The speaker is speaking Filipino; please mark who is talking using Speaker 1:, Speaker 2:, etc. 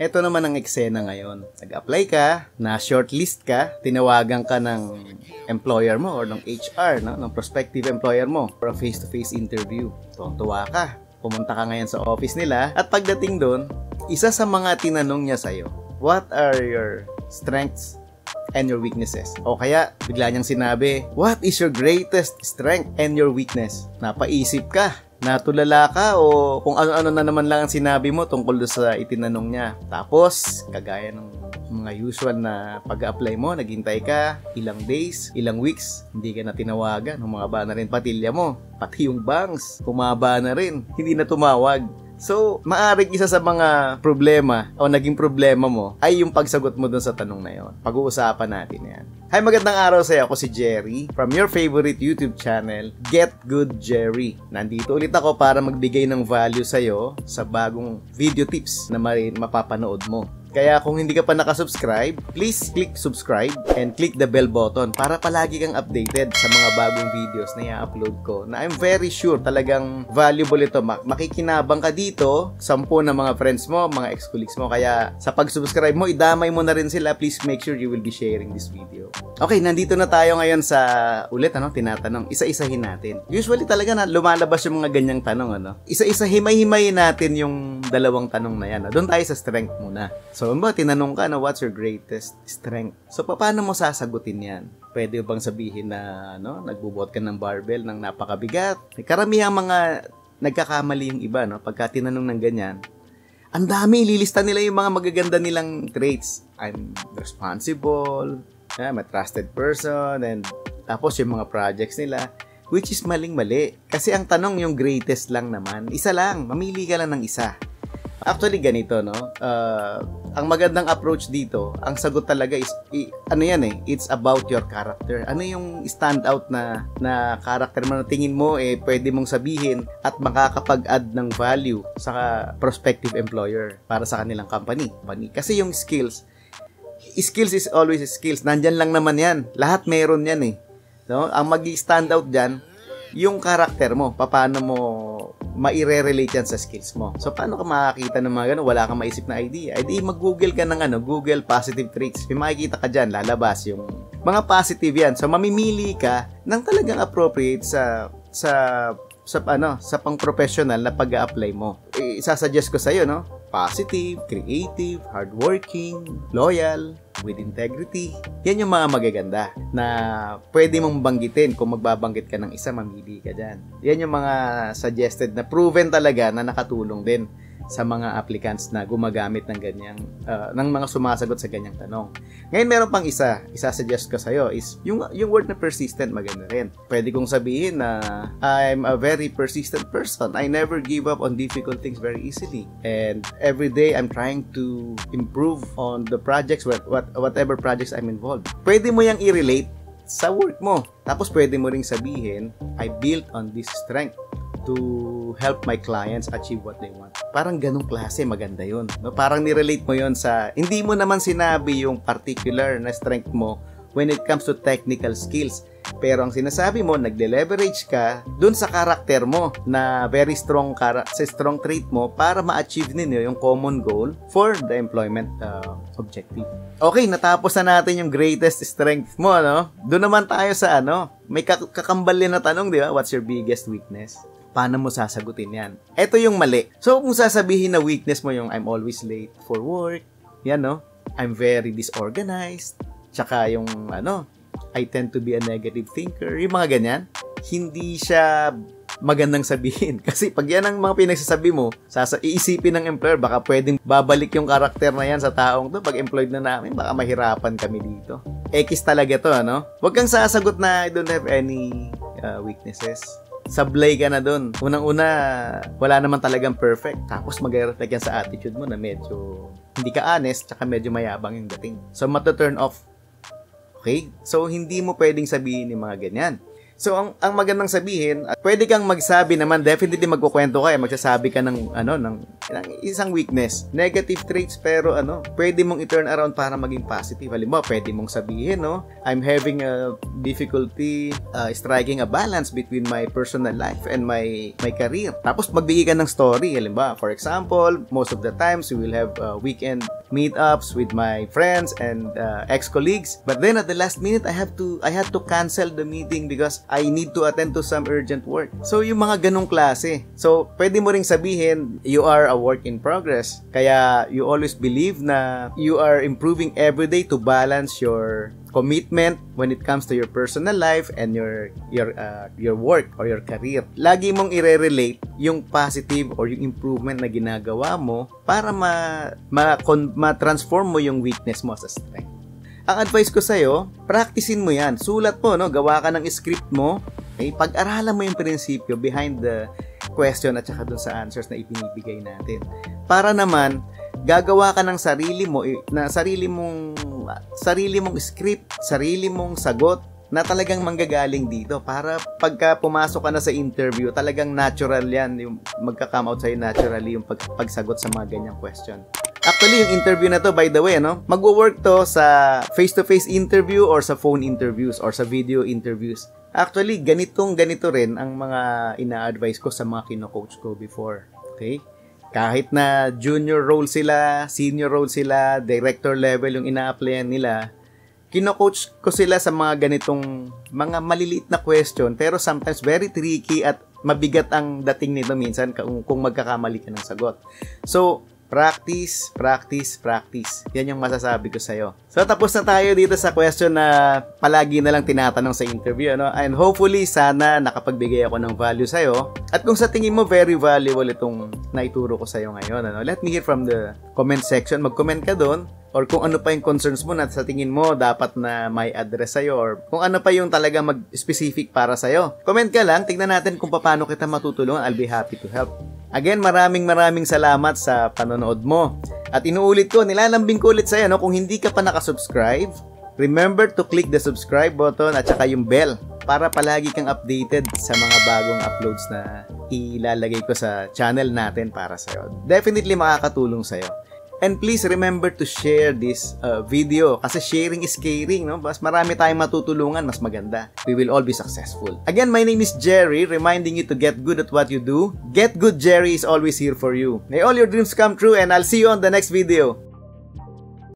Speaker 1: Ito naman ang eksena ngayon. Nag-apply ka, na shortlist ka, tinawagan ka ng employer mo or ng HR, no? ng prospective employer mo for a face-to-face interview. Tuwa ka. Pumunta ka ngayon sa office nila at pagdating doon, isa sa mga tinanong niya sa'yo, what are your strengths and your weaknesses. O kaya, bigla niyang sinabi, what is your greatest strength and your weakness? Napaisip ka natulala ka o kung ano-ano na naman lang ang sinabi mo tungkol sa itinanong niya. Tapos, kagaya ng mga usual na pag-apply mo, naghintay ka ilang days, ilang weeks, hindi ka na tinawagan, humaba na rin patilya mo, pati yung banks, humaba na rin, hindi na tumawag. So, maaring isa sa mga problema o naging problema mo ay yung pagsagot mo dun sa tanong na yon. Pag-uusapan natin yan. Hi, magandang araw sa iyo. Ako si Jerry from your favorite YouTube channel, Get Good Jerry. Nandito ulit ako para magbigay ng value sa iyo sa bagong video tips na mapapanood mo. Kaya kung hindi ka pa nakasubscribe, please click subscribe and click the bell button para palagi kang updated sa mga bagong videos na i-upload ko. Na I'm very sure talagang valuable ito. Makikinabang ka dito, sampu ng mga friends mo, mga ex-colleagues mo. Kaya sa pag-subscribe mo, idamay mo na rin sila. Please make sure you will be sharing this video. Okay, nandito na tayo ngayon sa ulit ano, tinatanong. Isa-isahin natin. Usually talaga na lumalabas yung mga ganyang tanong ano. Isa-isa himay-himayin natin yung dalawang tanong na yan. Doon tayo sa strength muna. So, So, ba, tinanong ka na what's your greatest strength? So, paano mo sasagutin yan? Pwede bang sabihin na no, nagbubuhat ka ng barbell ng napakabigat? Karamihan mga nagkakamali yung iba, no? Pagka tinanong ng ganyan, ang dami, ililista nila yung mga magaganda nilang traits. I'm responsible, I'm a trusted person, and tapos yung mga projects nila, which is maling-mali. Kasi ang tanong yung greatest lang naman, isa lang, mamili ka lang ng isa. Actually, ganito, no? Uh, ang magandang approach dito, ang sagot talaga is, i, ano yan eh, it's about your character. Ano yung stand out na, na character mo na tingin mo, eh, pwede mong sabihin at makakapag-add ng value sa prospective employer para sa kanilang company. company. Kasi yung skills, skills is always skills. Nandyan lang naman yan. Lahat meron yan eh. No? Ang mag-stand out dyan, yung character mo, paano mo maire-relate yan sa skills mo. So, paano ka makakita ng mga ganun? Wala kang maisip na idea. Ay, mag-google ka ng ano, Google positive traits. May makikita ka dyan, lalabas yung mga positive yan. So, mamimili ka ng talagang appropriate sa sa sa ano, sa pang-professional na pag-apply mo. Isasuggest ko sa iyo, no? Positive, creative, hardworking, loyal, with integrity. Yan yung mga magaganda na pwede mong banggitin kung magbabanggit ka ng isa, mamili ka dyan. Yan yung mga suggested na proven talaga na nakatulong din sa mga applicants na gumagamit ng ganyang uh, ng mga sumasagot sa ganyang tanong. Ngayon meron pang isa, isa-suggest ko sa iyo is yung yung word na persistent maganda rin. Pwede kong sabihin na I'm a very persistent person. I never give up on difficult things very easily. And every day I'm trying to improve on the projects what, what whatever projects I'm involved. Pwede mo yang i-relate sa work mo. Tapos pwede mo ring sabihin, I built on this strength to help my clients achieve what they want. Parang ganong klase, maganda yun. No? Parang nirelate mo yon sa, hindi mo naman sinabi yung particular na strength mo when it comes to technical skills. Pero ang sinasabi mo, nagle-leverage ka dun sa karakter mo na very strong sa strong trait mo para ma-achieve ninyo yung common goal for the employment uh, objective. Okay, natapos na natin yung greatest strength mo, no? Doon naman tayo sa ano, may kakambal na tanong, di ba? What's your biggest weakness? Paano mo sasagutin yan? Ito yung mali. So, kung sasabihin na weakness mo yung I'm always late for work, yan no? I'm very disorganized, tsaka yung ano, I tend to be a negative thinker, yung mga ganyan, hindi siya magandang sabihin. Kasi pag yan ang mga pinagsasabi mo, sasa iisipin ng employer, baka pwedeng babalik yung karakter na yan sa taong to. Pag employed na namin, baka mahirapan kami dito. X talaga to, ano? Huwag kang sasagot na I don't have any uh, weaknesses sablay ka na doon. Unang-una, wala naman talagang perfect. Tapos mag-reflect yan sa attitude mo na medyo hindi ka honest, tsaka medyo mayabang yung dating. So, mato-turn off. Okay? So, hindi mo pwedeng sabihin yung mga ganyan. So, ang, ang magandang sabihin, pwede kang magsabi naman, definitely magkukwento ka, eh, magsasabi ka ng, ano, ng, ng isang weakness, negative traits, pero ano, pwede mong i-turn around para maging positive. Halimbawa, pwede mong sabihin, no, I'm having a difficulty uh, striking a balance between my personal life and my my career. Tapos, magbigay ka ng story. Halimbawa, for example, most of the times, we will have uh, weekend meetups with my friends and uh, ex-colleagues. But then, at the last minute, I have to, I had to cancel the meeting because I need to attend to some urgent work. So, yung mga ganong klase. So, pwede mo ring sabihin, you are a work in progress. Kaya, you always believe na you are improving every day to balance your commitment when it comes to your personal life and your your uh, your work or your career. Lagi mong ire-relate yung positive or yung improvement na ginagawa mo para ma ma, ma transform mo yung weakness mo sa strength. Ang advice ko sa'yo, practicein mo yan. Sulat mo, no? gawa ka ng script mo. Okay? Pag-aralan mo yung prinsipyo behind the question at saka dun sa answers na ibinibigay natin. Para naman, gagawa ka ng sarili mo, na sarili mong, sarili mong script, sarili mong sagot na talagang manggagaling dito para pagka pumasok ka na sa interview, talagang natural yan, yung magka-come out sa'yo naturally yung pag, pagsagot sa mga ganyang question. Actually, yung interview na to, by the way, no, magwo-work to sa face-to-face interview or sa phone interviews or sa video interviews. Actually, ganitong ganito rin ang mga ina-advise ko sa mga kino-coach ko before. Okay? Kahit na junior role sila, senior role sila, director level yung ina-applyan nila, kino-coach ko sila sa mga ganitong mga maliliit na question pero sometimes very tricky at mabigat ang dating nito minsan kung, kung magkakamali ka ng sagot. So, Practice, practice, practice. Yan yung masasabi ko sa'yo. So, tapos na tayo dito sa question na palagi na lang tinatanong sa interview. Ano? And hopefully, sana nakapagbigay ako ng value sa'yo. At kung sa tingin mo, very valuable itong naituro ko sa'yo ngayon. Ano? Let me hear from the comment section. Mag-comment ka doon or kung ano pa yung concerns mo na sa tingin mo dapat na may address sa'yo or kung ano pa yung talaga mag-specific para sa'yo. Comment ka lang, tignan natin kung paano kita matutulungan. I'll be happy to help. Again, maraming maraming salamat sa panonood mo. At inuulit ko, nilalambing ko ulit sa'yo, no? kung hindi ka pa nakasubscribe, remember to click the subscribe button at saka yung bell para palagi kang updated sa mga bagong uploads na ilalagay ko sa channel natin para sa'yo. Definitely makakatulong sa'yo. And please remember to share this uh, video kasi sharing is caring, no? Mas marami tayong matutulungan, mas maganda. We will all be successful. Again, my name is Jerry, reminding you to get good at what you do. Get good Jerry is always here for you. May all your dreams come true and I'll see you on the next video.